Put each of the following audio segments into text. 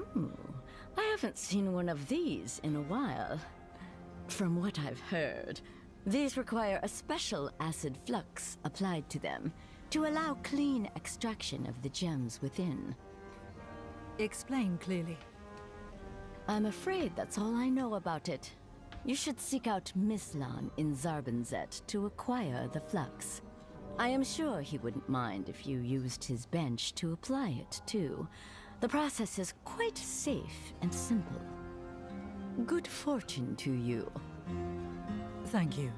Hmm. haven't seen one of these in a while. From what I've heard, these require a special acid flux applied to them to allow clean extraction of the gems within. Explain clearly. I'm afraid that's all I know about it. You should seek out Mislan in Zarbinzet to acquire the flux. I am sure he wouldn't mind if you used his bench to apply it, too. The process is quite safe and simple. Good fortune to you. Thank you.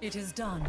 It is done.